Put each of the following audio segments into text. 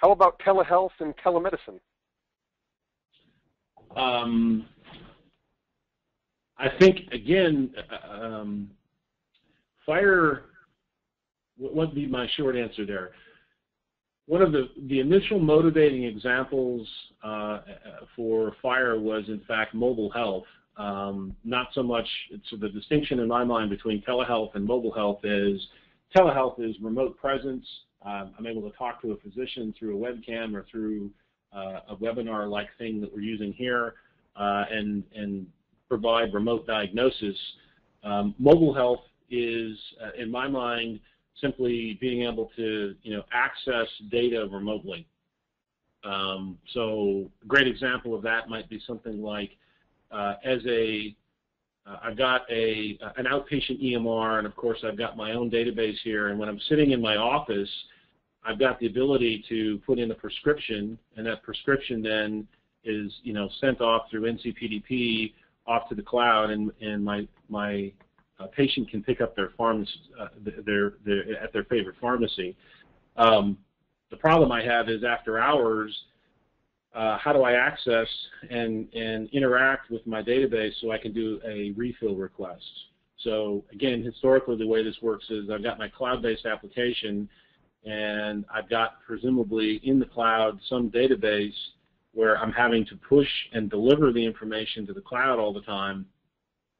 How about telehealth and telemedicine? Um, I think again, uh, um, FHIR. What would be my short answer there? One of the the initial motivating examples uh, for FHIR was in fact mobile health. Um, not so much. So the distinction in my mind between telehealth and mobile health is telehealth is remote presence. Um, I'm able to talk to a physician through a webcam or through uh, a webinar-like thing that we're using here, uh, and and provide remote diagnosis. Um, mobile health is, uh, in my mind, simply being able to you know access data remotely. Um, so a great example of that might be something like uh, as a uh, I've got a an outpatient EMR, and of course I've got my own database here. And when I'm sitting in my office, I've got the ability to put in a prescription, and that prescription then is you know sent off through NCPDP off to the cloud, and and my my uh, patient can pick up their pharmacy uh, their, their at their favorite pharmacy. Um, the problem I have is after hours, uh, how do I access and and interact with my database so I can do a refill request? So again, historically, the way this works is I've got my cloud-based application, and I've got presumably in the cloud some database where I'm having to push and deliver the information to the cloud all the time.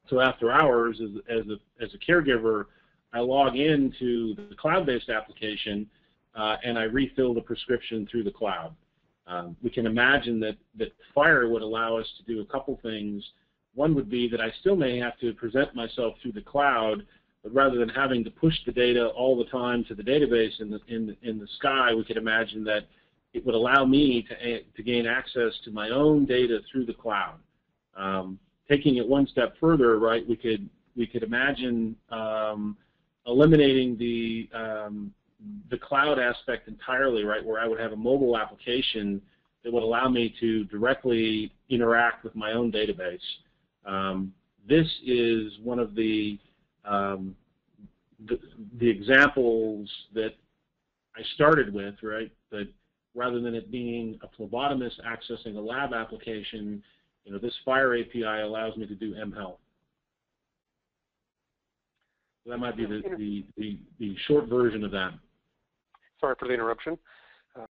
So after hours, as, as, a, as a caregiver, I log into the cloud-based application uh, and I refill the prescription through the cloud. Um, we can imagine that, that FHIR would allow us to do a couple things. One would be that I still may have to present myself through the cloud, but rather than having to push the data all the time to the database in the, in, in the sky, we could imagine that it would allow me to, to gain access to my own data through the cloud. Um, taking it one step further, right, we could we could imagine um, eliminating the um, the cloud aspect entirely, right, where I would have a mobile application that would allow me to directly interact with my own database. Um, this is one of the, um, the, the examples that I started with, right, that rather than it being a phlebotomist accessing a lab application, you know, this FHIR API allows me to do mHealth. So that might be the, the, the, the short version of that. Sorry for the interruption.